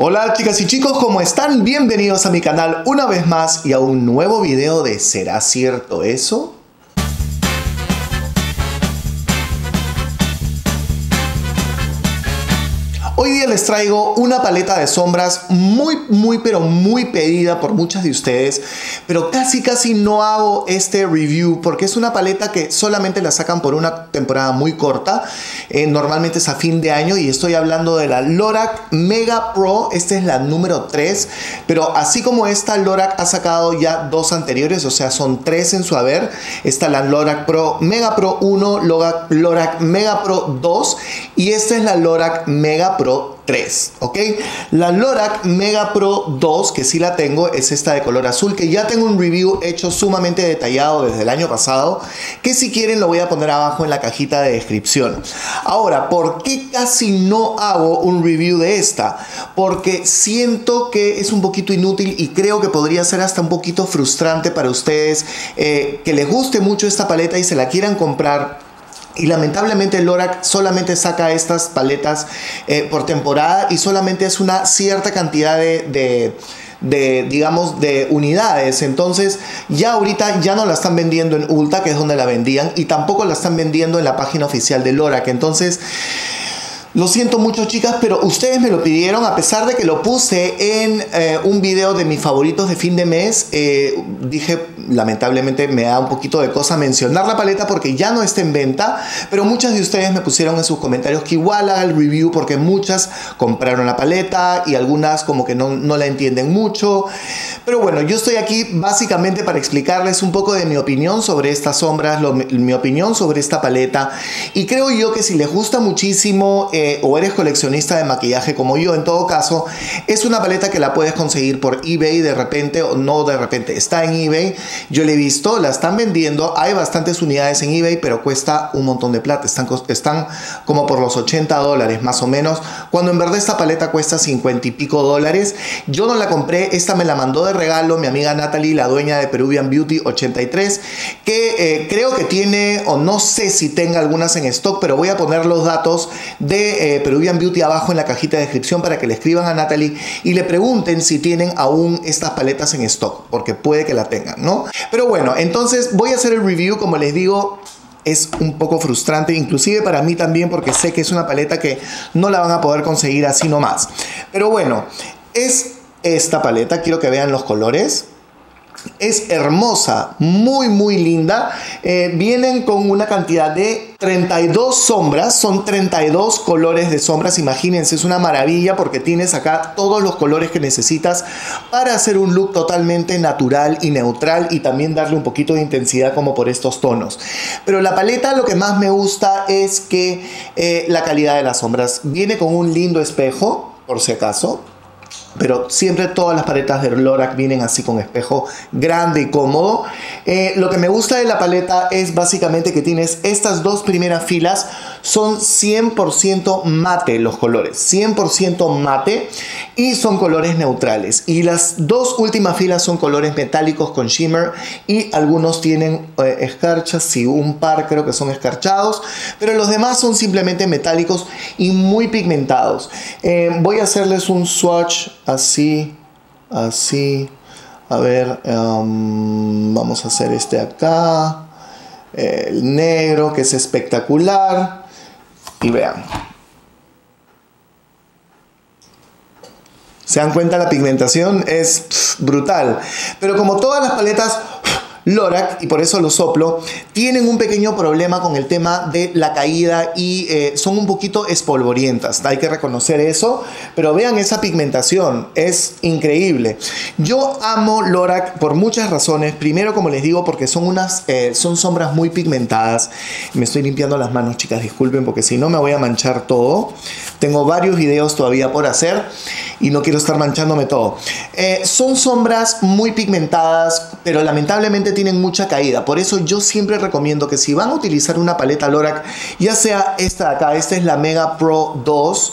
Hola chicas y chicos, ¿cómo están? Bienvenidos a mi canal una vez más y a un nuevo video de ¿Será cierto eso? Hoy día les traigo una paleta de sombras muy, muy, pero muy pedida por muchas de ustedes, pero casi, casi no hago este review porque es una paleta que solamente la sacan por una temporada muy corta, eh, normalmente es a fin de año y estoy hablando de la Lorac Mega Pro, esta es la número 3, pero así como esta Lorac ha sacado ya dos anteriores, o sea, son tres en su haber, está la Lorac Pro Mega Pro 1, Lorac, Mega Pro 2 y esta es la Lorac Mega Pro 3, ¿ok? La Lorac Mega Pro 2, que sí la tengo, es esta de color azul, que ya tengo un review hecho sumamente detallado desde el año pasado, que si quieren lo voy a poner abajo en la cajita de descripción. Ahora, ¿por qué casi no hago un review de esta? Porque siento que es un poquito inútil y creo que podría ser hasta un poquito frustrante para ustedes eh, que les guste mucho esta paleta y se la quieran comprar y lamentablemente Lorac solamente saca estas paletas eh, por temporada y solamente es una cierta cantidad de, de digamos, de unidades. Entonces, ya ahorita ya no la están vendiendo en Ulta, que es donde la vendían, y tampoco la están vendiendo en la página oficial de Lorac. Entonces, lo siento mucho chicas, pero ustedes me lo pidieron a pesar de que lo puse en eh, un video de mis favoritos de fin de mes. Eh, dije, lamentablemente me da un poquito de cosa mencionar la paleta porque ya no está en venta, pero muchas de ustedes me pusieron en sus comentarios que igual haga el review porque muchas compraron la paleta y algunas como que no, no la entienden mucho. Pero bueno, yo estoy aquí básicamente para explicarles un poco de mi opinión sobre estas sombras, mi opinión sobre esta paleta y creo yo que si les gusta muchísimo... o eres coleccionista de maquillaje como yo, en todo caso, es una paleta que la puedes conseguir por eBay de repente o no de repente. Está en eBay, yo la he visto, la están vendiendo, hay bastantes unidades en eBay, pero cuesta un montón de plata. Están, están como por los 80 dólares más o menos, cuando en verdad esta paleta cuesta 50 y pico dólares. Yo no la compré, esta me la mandó de regalo mi amiga Natalie, la dueña de Peruvian Beauty 83, que eh, creo que tiene, o no sé si tenga algunas en stock, pero voy a poner los datos de eh, Peruvian Beauty abajo en la cajita de descripción para que le escriban a Natalie y le pregunten si tienen aún estas paletas en stock, porque puede que la tengan, ¿no? Pero bueno, entonces voy a hacer el review, como les digo, es un poco frustrante, inclusive para mí también, porque sé que es una paleta que no la van a poder conseguir así nomás. Pero bueno, es esta paleta, quiero que vean los colores. Es hermosa, muy muy linda. Eh, vienen con una cantidad de 32 sombras, son 32 colores de sombras. Imagínense, es una maravilla porque tienes acá todos los colores que necesitas para hacer un look totalmente natural y neutral y también darle un poquito de intensidad como por estos tonos. Pero la paleta lo que más me gusta es que eh, la calidad de las sombras viene con un lindo espejo, por si acaso pero siempre todas las paletas de Lorac vienen así con espejo grande y cómodo. Eh, lo que me gusta de la paleta es básicamente que tienes estas dos primeras filas son 100% mate los colores, 100% mate y son colores neutrales. Y las dos últimas filas son colores metálicos con shimmer y algunos tienen eh, escarchas, y un par creo que son escarchados, pero los demás son simplemente metálicos y muy pigmentados. Eh, voy a hacerles un swatch así, así. A ver, um, vamos a hacer este acá. El negro, que es espectacular. Y vean. ¿Se dan cuenta? La pigmentación es brutal. Pero como todas las paletas Lorac, y por eso lo soplo, tienen un pequeño problema con el tema de la caída y eh, son un poquito espolvorientas. Hay que reconocer eso, pero vean esa pigmentación, es increíble. Yo amo Lorac por muchas razones. Primero, como les digo, porque son unas eh, son sombras muy pigmentadas. Me estoy limpiando las manos, chicas, disculpen, porque si no me voy a manchar todo. Tengo varios videos todavía por hacer y no quiero estar manchándome todo. Eh, son sombras muy pigmentadas, pero lamentablemente tienen mucha caída. Por eso yo siempre recomiendo que si van a utilizar una paleta Lorac, ya sea esta de acá, esta es la Mega Pro 2,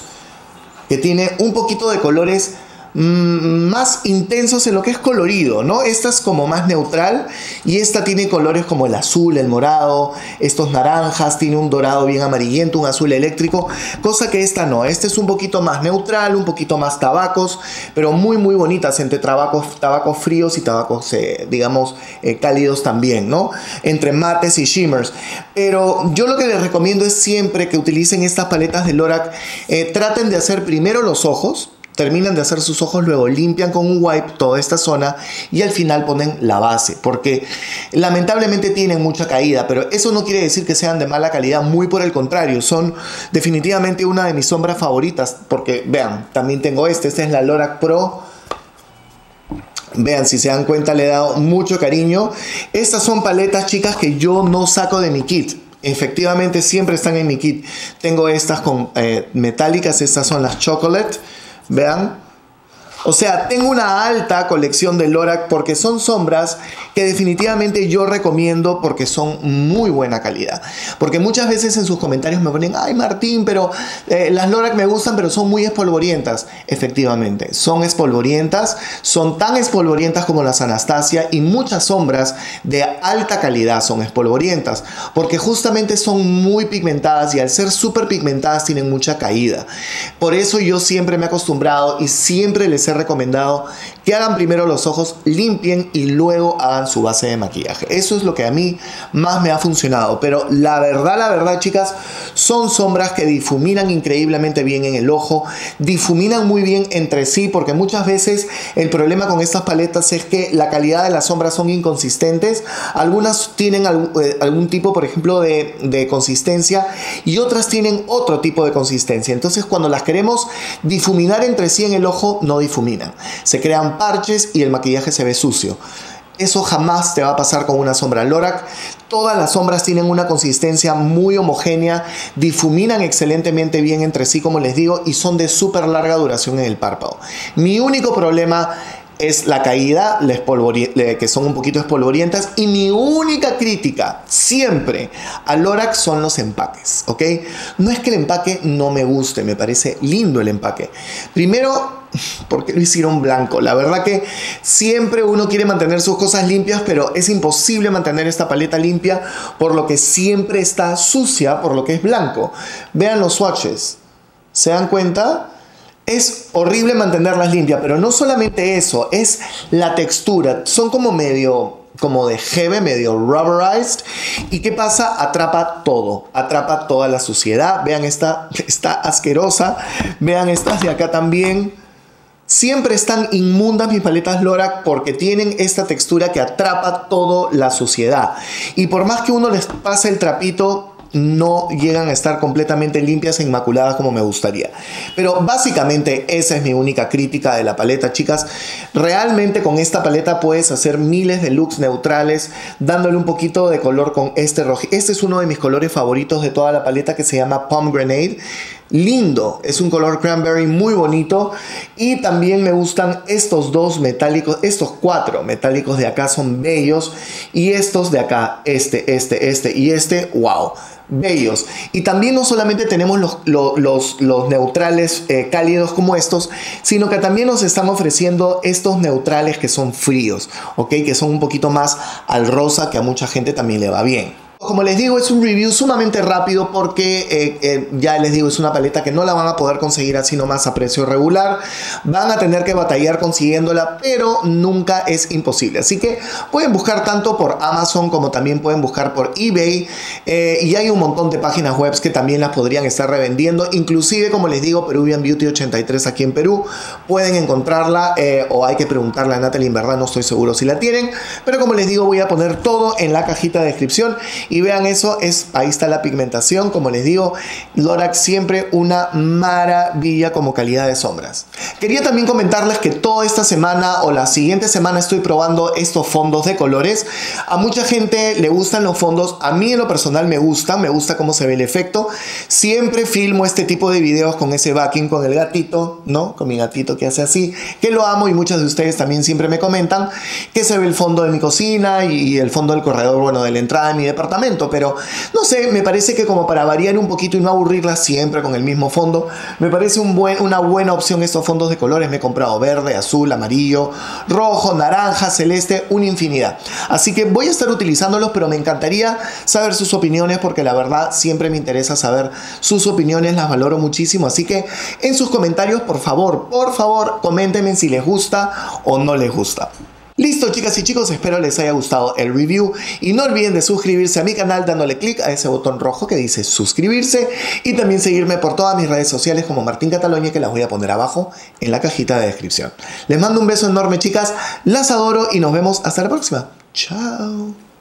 que tiene un poquito de colores más intensos en lo que es colorido, ¿no? Esta es como más neutral y esta tiene colores como el azul, el morado, estos naranjas, tiene un dorado bien amarillento, un azul eléctrico, cosa que esta no. Esta es un poquito más neutral, un poquito más tabacos, pero muy, muy bonitas entre tabacos, tabacos fríos y tabacos, eh, digamos, eh, cálidos también, ¿no? Entre mates y shimmers. Pero yo lo que les recomiendo es siempre que utilicen estas paletas de Lorac, eh, traten de hacer primero los ojos, terminan de hacer sus ojos, luego limpian con un wipe toda esta zona y al final ponen la base, porque lamentablemente tienen mucha caída, pero eso no quiere decir que sean de mala calidad, muy por el contrario, son definitivamente una de mis sombras favoritas, porque vean, también tengo este, este es la Lorac Pro. Vean, si se dan cuenta, le he dado mucho cariño. Estas son paletas, chicas, que yo no saco de mi kit. Efectivamente, siempre están en mi kit. Tengo estas con eh, metálicas, estas son las chocolate Vean. O sea, tengo una alta colección de Lorac porque son sombras que definitivamente yo recomiendo porque son muy buena calidad. Porque muchas veces en sus comentarios me ponen, ay Martín, pero eh, las Lorac me gustan, pero son muy espolvorientas. Efectivamente, son espolvorientas, son tan espolvorientas como las Anastasia y muchas sombras de alta calidad son espolvorientas. Porque justamente son muy pigmentadas y al ser súper pigmentadas tienen mucha caída. Por eso yo siempre me he acostumbrado y siempre les he recomendado que hagan primero los ojos, limpien y luego hagan su base de maquillaje. Eso es lo que a mí más me ha funcionado. Pero la verdad, la verdad, chicas, son sombras que difuminan increíblemente bien en el ojo, difuminan muy bien entre sí, porque muchas veces el problema con estas paletas es que la calidad de las sombras son inconsistentes. Algunas tienen eh, algún, tipo, por ejemplo, de, consistencia y otras tienen otro tipo de consistencia. Entonces, cuando las queremos difuminar entre sí en el ojo, no difuminan. Se crean parches y el maquillaje se ve sucio. Eso jamás te va a pasar con una sombra Lorac. Todas las sombras tienen una consistencia muy homogénea, difuminan excelentemente bien entre sí, como les digo, y son de súper larga duración en el párpado. Mi único problema es la caída, que son un poquito espolvorientas. Y mi única crítica siempre a Lorac son los empaques, ¿ok? No es que el empaque no me guste, me parece lindo el empaque. Primero, porque lo hicieron blanco? La verdad que siempre uno quiere mantener sus cosas limpias, pero es imposible mantener esta paleta limpia por lo que siempre está sucia, por lo que es blanco. Vean los swatches. ¿Se dan cuenta? Es horrible mantenerlas limpias, pero no solamente eso, es la textura. Son como medio como de jeve, medio rubberized. ¿Y qué pasa? Atrapa todo, atrapa toda la suciedad. Vean esta, está asquerosa. Vean estas de acá también. Siempre están inmundas mis paletas Lorac porque tienen esta textura que atrapa toda la suciedad. Y por más que uno les pase el trapito, no llegan a estar completamente limpias e inmaculadas como me gustaría. Pero básicamente esa es mi única crítica de la paleta, chicas. Realmente con esta paleta puedes hacer miles de looks neutrales, dándole un poquito de color con este rojo. Este es uno de mis colores favoritos de toda la paleta que se llama Pomegranate lindo. Es un color cranberry muy bonito. Y también me gustan estos dos metálicos, estos cuatro metálicos de acá son bellos. Y estos de acá, este, este, este y este, wow bellos. Y también no solamente tenemos los, los, los, neutrales eh, cálidos como estos, sino que también nos están ofreciendo estos neutrales que son fríos, ¿ok? Que son un poquito más al rosa, que a mucha gente también le va bien. Como les digo, es un review sumamente rápido porque eh, eh, ya les digo, es una paleta que no la van a poder conseguir así nomás a precio regular. Van a tener que batallar consiguiéndola, pero nunca es imposible. Así que pueden buscar tanto por Amazon como también pueden buscar por eBay. Eh, y hay un montón de páginas web que también las podrían estar revendiendo. Inclusive, como les digo, Peruvian Beauty 83 aquí en Perú. Pueden encontrarla o hay que preguntarle a Natalie, en verdad no estoy seguro si la tienen. Pero como les digo, voy a poner todo en la cajita de descripción. Y vean eso, es, ahí está la pigmentación. Como les digo, Lorax siempre una maravilla como calidad de sombras. Quería también comentarles que toda esta semana o la siguiente semana estoy probando estos fondos de colores. A mucha gente le gustan los fondos. A mí en lo personal me gusta, me gusta cómo se ve el efecto. Siempre filmo este tipo de videos con ese backing, con el gatito, ¿no? Con mi gatito que hace así, que lo amo y muchos de ustedes también siempre me comentan que se ve el fondo de mi cocina y el fondo del corredor, bueno, de la entrada de mi departamento pero no sé, me parece que como para variar un poquito y no aburrirla siempre con el mismo fondo, me parece una buena opción estos fondos de colores. Me he comprado verde, azul, amarillo, rojo, naranja, celeste, una infinidad. Así que voy a estar utilizándolos, pero me encantaría saber sus opiniones porque la verdad siempre me interesa saber sus opiniones, las valoro muchísimo. Así que en sus comentarios, por favor, por favor, coméntenme si les gusta o no les gusta. Listo chicas y chicos, espero les haya gustado el review y no olviden de suscribirse a mi canal dándole clic a ese botón rojo que dice suscribirse y también seguirme por todas mis redes sociales como Martín Cataloña que las voy a poner abajo en la cajita de descripción. Les mando un beso enorme chicas, las adoro y nos vemos hasta la próxima. Chao.